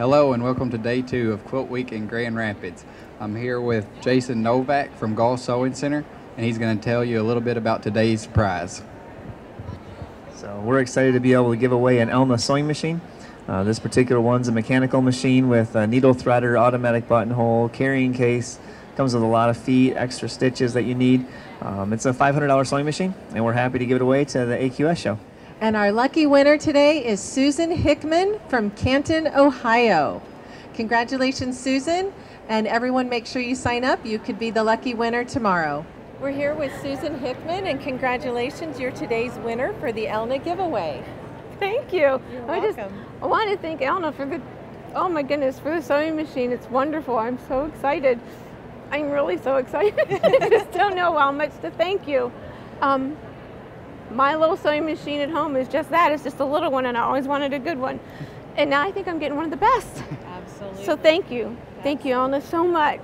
Hello and welcome to day two of Quilt Week in Grand Rapids. I'm here with Jason Novak from Gall Sewing Center, and he's going to tell you a little bit about today's prize. So we're excited to be able to give away an Elna sewing machine. Uh, this particular one's a mechanical machine with a needle threader, automatic buttonhole, carrying case. Comes with a lot of feet, extra stitches that you need. Um, it's a $500 sewing machine, and we're happy to give it away to the AQS show. And our lucky winner today is Susan Hickman from Canton, Ohio. Congratulations, Susan. And everyone, make sure you sign up. You could be the lucky winner tomorrow. We're here with Susan Hickman, and congratulations, you're today's winner for the Elna giveaway. Thank you. You're I just welcome. I want to thank Elna for the, oh my goodness, for the sewing machine. It's wonderful. I'm so excited. I'm really so excited. I just don't know how much to thank you. Um, my little sewing machine at home is just that. It's just a little one, and I always wanted a good one. And now I think I'm getting one of the best. Absolutely. So thank you. Thank you, Elna, so much.